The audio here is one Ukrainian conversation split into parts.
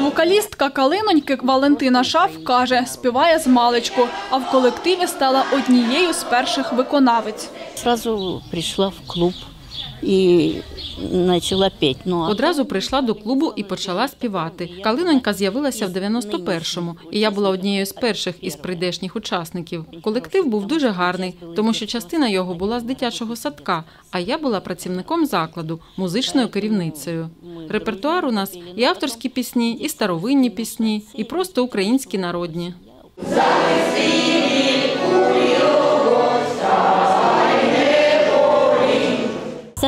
Вокалістка Калиноньки Валентина Шаф каже, співає з маличку, а в колективі стала однією з перших виконавець. Сразу прийшла в клуб и начала петь. Ну, Одразу прийшла до клубу і почала співати. Калинонька з'явилася в 91-му, і я була однією з перших із прийдешніх учасників. Колектив був дуже гарний, тому що частина його була з дитячого садка, а я була працівником закладу, музичною керівницею. Репертуар у нас і авторські пісні, і старовинні пісні, і просто українські народні.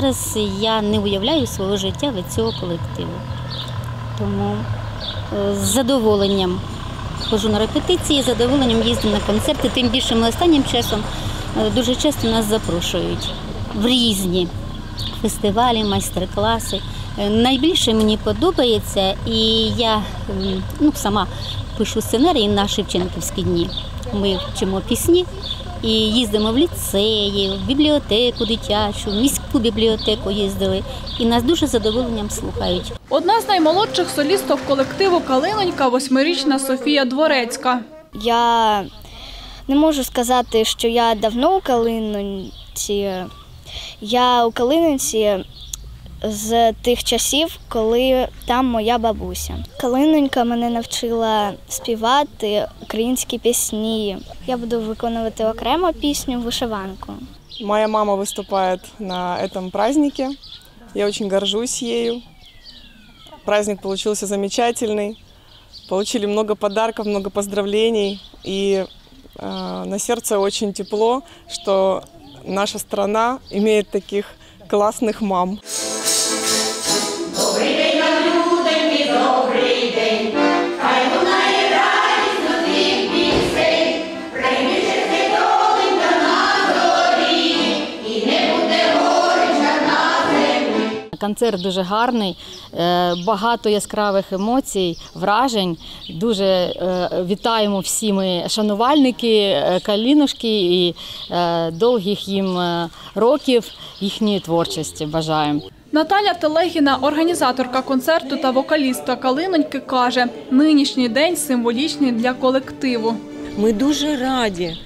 Зараз я не уявляю свого життя від цього колективу. Тому е, з задоволенням ходжу на репетиції, з задоволенням їздю на концерти. Тим більше ми останнім часом е, дуже часто нас запрошують в різні фестивалі, майстер-класи. Е, Найбільше мені подобається, і я ну, сама пишу сценарії на Шевченківські дні. Ми вчимо пісні і їздимо в ліцеї, в бібліотеку дитячу, в міську бібліотеку їздили. І нас дуже задоволенням слухають. Одна з наймолодших солісток колективу Калинонька восьмирічна Софія Дворецька. Я не можу сказати, що я давно у Калинонці. Я у Калининці з тих часів, коли там моя бабуся. Калинонька мене навчила співати українські пісні. Я буду виконувати окремо пісню вишиванку. Моя мама выступает на этом празднике. Я очень горжусь ею. Праздник получился замечательный. Получили много подарков, много поздравлений. И э, на сердце очень тепло, что наша страна имеет таких классных мам. Концерт дуже гарний, е, багато яскравих емоцій, вражень. Дуже е, вітаємо всі ми шанувальники е, Калінушки і довгих їм років їхньої творчості. Бажаємо. Наталя Телегіна, організаторка концерту та вокалістка Калиноньки, каже, нинішній день символічний для колективу. Ми дуже раді.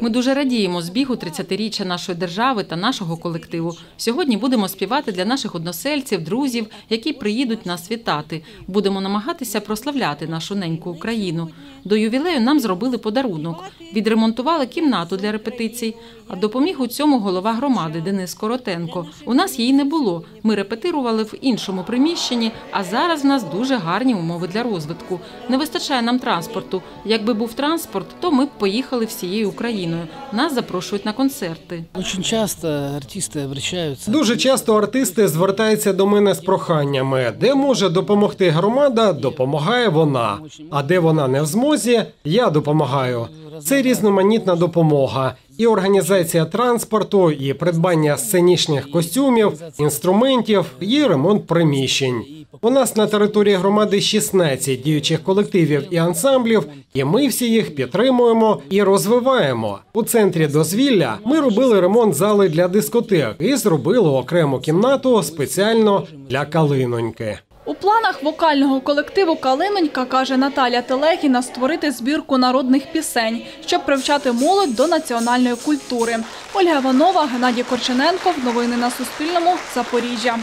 Ми дуже радіємо збігу 30-річчя нашої держави та нашого колективу. Сьогодні будемо співати для наших односельців, друзів, які приїдуть нас вітати. Будемо намагатися прославляти нашу неньку Україну. До ювілею нам зробили подарунок. Відремонтували кімнату для репетицій. А допоміг у цьому голова громади Денис Коротенко. У нас її не було. Ми репетирували в іншому приміщенні, а зараз в нас дуже гарні умови для розвитку. Не вистачає нам транспорту. Якби був транспорт, то ми б поїхали всією Україною. Нас запрошують на концерти. Дуже часто артисти звертаються. Дуже часто артисти звертаються до мене з проханнями, де може допомогти громада, допомагає вона. А де вона не в змозі, я допомагаю. Це різноманітна допомога. І організація транспорту, і придбання сценічних костюмів, інструментів, і ремонт приміщень. У нас на території громади 16 діючих колективів і ансамблів, і ми всі їх підтримуємо і розвиваємо. У центрі дозвілля ми робили ремонт зали для дискотек і зробили окрему кімнату спеціально для калиноньки. У планах вокального колективу Калинонька, каже Наталя Телегіна, створити збірку народних пісень, щоб привчати молодь до національної культури. Ольга Іванова, Геннадій Корчененков. Новини на Суспільному. Запоріжжя.